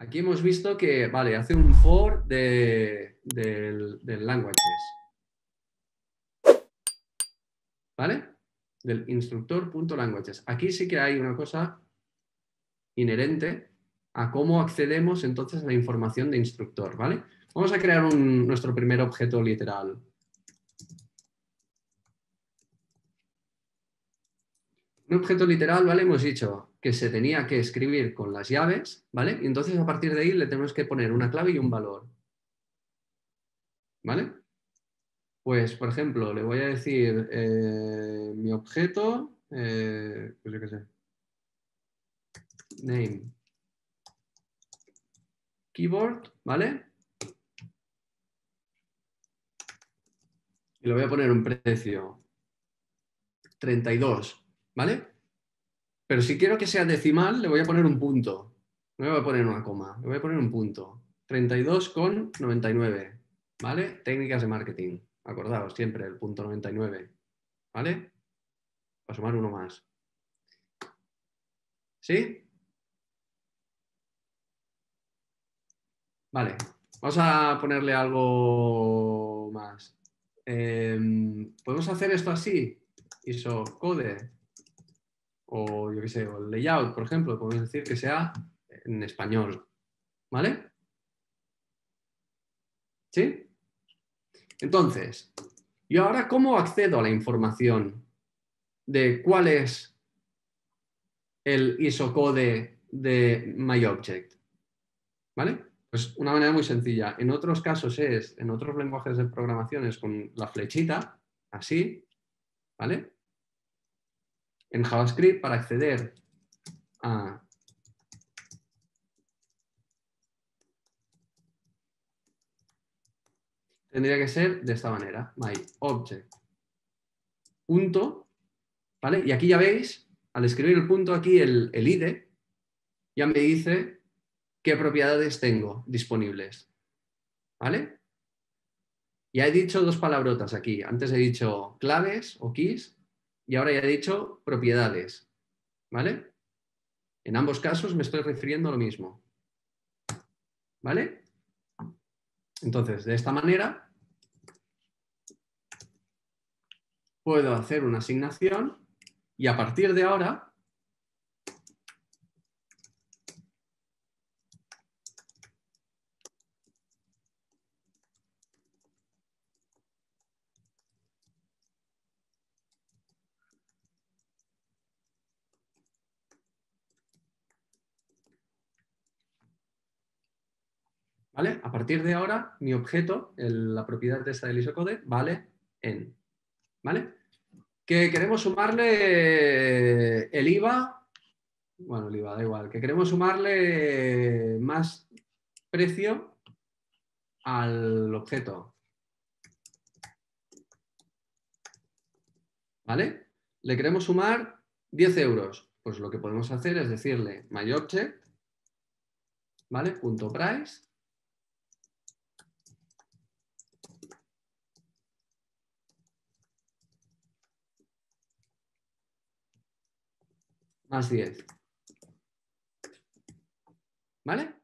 Aquí hemos visto que, vale, hace un for de, del, languages. ¿Vale? Del instructor.languages. Aquí sí que hay una cosa inherente a cómo accedemos entonces a la información de instructor, ¿vale? Vamos a crear nuestro primer objeto literal. Un objeto literal, ¿vale? Hemos dicho que se tenía que escribir con las llaves, ¿vale? Y entonces a partir de ahí le tenemos que poner una clave y un valor. ¿Vale? Pues, por ejemplo, le voy a decir eh, mi objeto, eh, pues yo qué sé, name, keyboard, ¿vale? Y le voy a poner un precio 32, ¿vale? Pero si quiero que sea decimal, le voy a poner un punto. No le voy a poner una coma, le voy a poner un punto. 32,99, ¿vale? Técnicas de marketing. Acordaos siempre el punto 99, ¿vale? a sumar uno más. ¿Sí? Vale, vamos a ponerle algo más. Em, ¿Podemos hacer esto así? ISO code o yo qué sé, o el layout, por ejemplo, podemos decir que sea en español. ¿Vale? ¿Sí? Entonces, ¿yo ahora cómo accedo a la información de cuál es el ISO code de MyObject? ¿Vale? Pues una manera muy sencilla. En otros casos es, en otros lenguajes de programación es con la flechita, así, ¿vale? En JavaScript, para acceder a tendría que ser de esta manera, myObject. Punto, ¿vale? Y aquí ya veis, al escribir el punto aquí, el, el ID, ya me dice qué propiedades tengo disponibles. ¿Vale? Ya he dicho dos palabrotas aquí. Antes he dicho claves o keys y ahora ya he dicho propiedades. ¿Vale? En ambos casos me estoy refiriendo a lo mismo. ¿Vale? Entonces, de esta manera puedo hacer una asignación y a partir de ahora A partir de ahora, mi objeto, la propiedad de esta del isocode, vale en. ¿Vale? Que queremos sumarle el IVA, bueno, el IVA da igual, que queremos sumarle más precio al objeto. ¿Vale? Le queremos sumar 10 euros. Pues lo que podemos hacer es decirle myObject, ¿vale? Punto price más 10. ¿Vale?